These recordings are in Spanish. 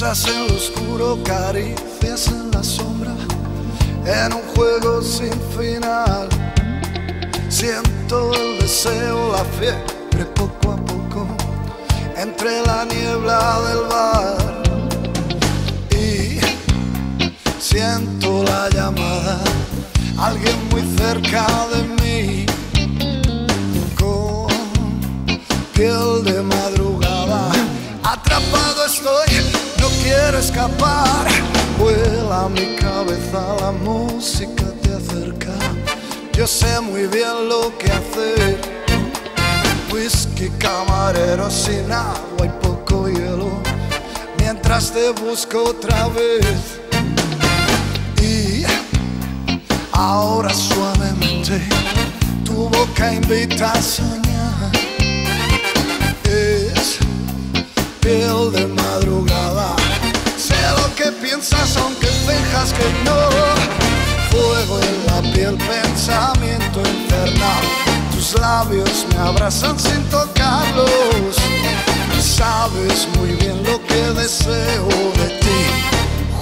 Risas en lo oscuro, caricias en la sombra, en un juego sin final. Siento el deseo, la fiebre poco a poco, entre la niebla del bar. Y siento la llamada, alguien muy cerca de mí, con piel de madrugada. Atrapado estoy, quiero escapar. Vuela mi cabeza, la música te acerca. Yo sé muy bien lo que hacer. Whisky, camarero sin agua y poco hielo. Mientras te busco otra vez. Y ahora suavemente tu boca invita a soñar. Es piel de piensas aunque finjas que no. Fuego en la piel, pensamiento infernal. Tus labios me abrazan sin tocarlos. Sabes muy bien lo que deseo de ti.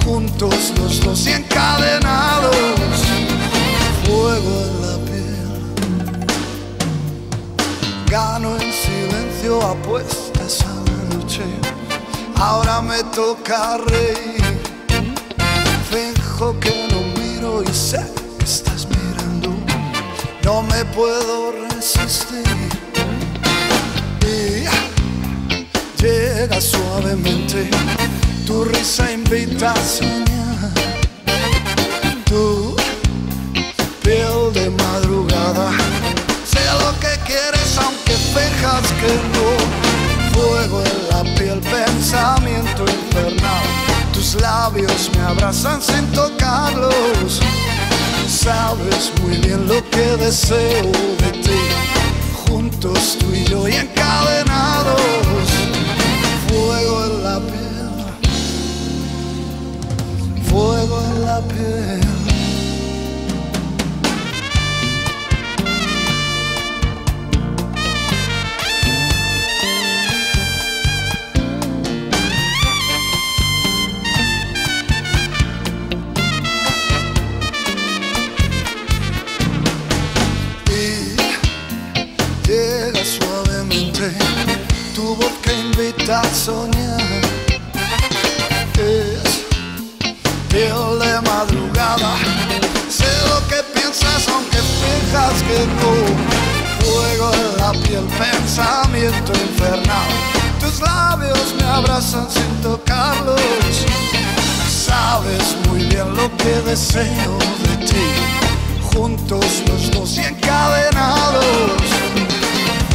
Juntos los dos y encadenados. Fuego en la piel. Gano en silencio apuestas a la noche. Ahora me toca reír. Finjo que no miro y sé que estás mirando. No me puedo resistir. Y llega suavemente. Tu risa invita a soñar. Tu piel de madrugada. Sé lo que quieres aunque finjas que no. Fuego en la piel, pensamiento infernal. Tus labios me abrazan sin tocarlos. Sabes muy bien lo que deseo de ti. Juntos tú y yo y encadenados. Invita a soñar. Es piel de madrugada, sé lo que piensas aunque fijas que no. Fuego en la piel, pensamiento infernal. Tus labios me abrazan sin tocarlos. Sabes muy bien lo que deseo de ti juntos los dos y encadenados.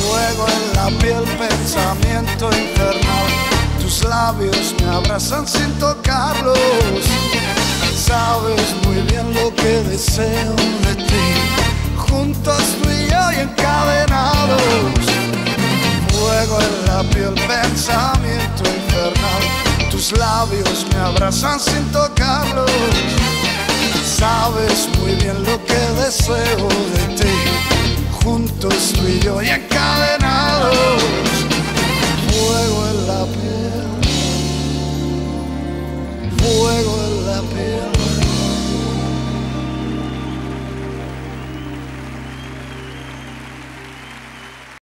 Fuego en la piel, labios me abrazan sin tocarlos. Sabes muy bien lo que deseo de ti. Juntos tú y yo y encadenados. Fuego en la piel, pensamiento infernal. Tus labios me abrazan sin tocarlos. Sabes muy bien lo que deseo de ti. Juntos tú y yo y encadenados.